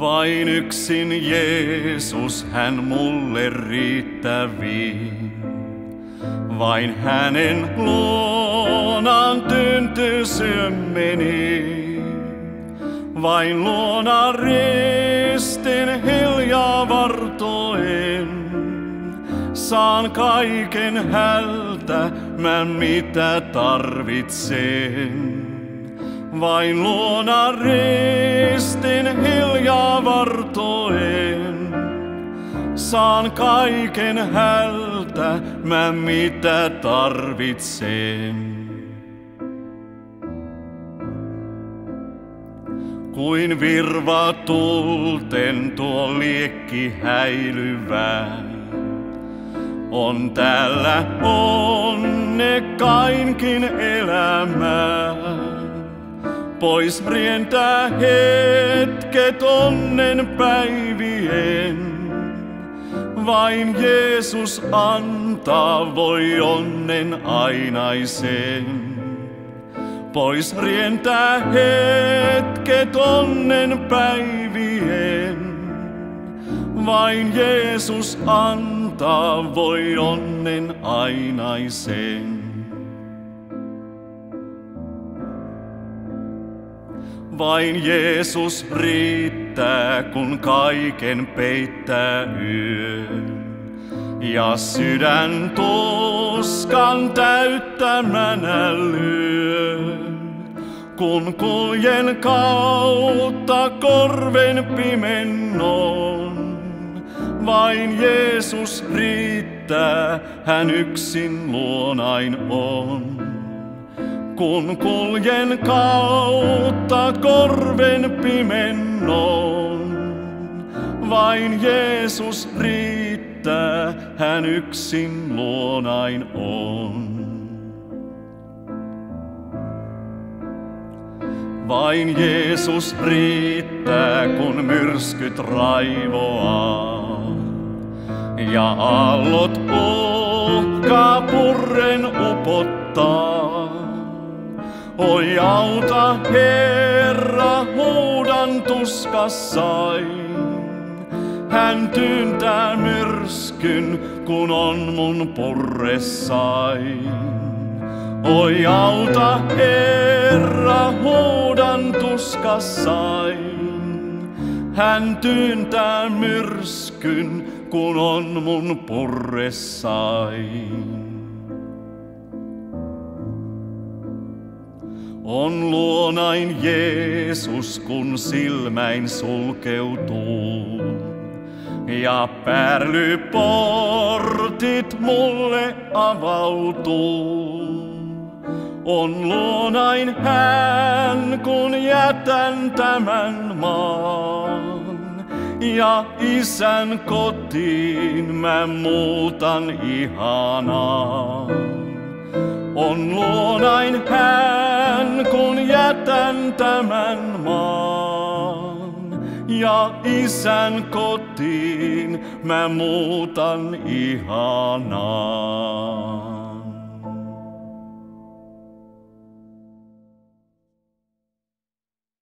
Vain yksin Jeesus hän mulle riittävi. Vain hänen luonaan tyynty syömmeni. Vain luona ristin hiljaa vartoen. Saan kaiken hältä, mä mitä tarvitsen. Vain luona ristin hiljaa vartoen. Saan kaiken hältä, mä mitä tarvitsen. Kuin virva tulten tuo liekki häilyvää. On täällä onnekkainkin elämää. Pois rientää hetket onnen päivien. Vain Jeesus antaa voi onnen ainaisen. Pois rientää hetket onnen päivien. Vain Jeesus antaa voi onnen ainaisen. Vain Jeesus riittää, kun kaiken peittää yö. Ja sydän tuskan täyttämänä lyö. Kun kuljen kautta korven pimennon, vain Jeesus riittää, hän yksin luonain on. Kun kuljen kautta korven pimennon, vain Jeesus riittää, hän yksin luonain on. Vain Jeesus riittää, kun myrskyt raivoaa. Ja aallot uhkaa purren upottaa. Oi auta Herra, huudan tuskassain. Hän tyyntää myrskyn, kun on mun purressain. Oi auta Herra, huudan tuskassain. Hän tyyntää myrskyn, kun on mun purressain. Luonain Jeesus, kun silmäin sulkeutuu. Ja pärlyportit mulle avautuu. On luonain hän, kun jätän tämän maan. Ja isän kotiin mä muutan ihanaan. On luonain hän, kun jätän tämän maan. Ja isän kotiin mä muutan ihanaan.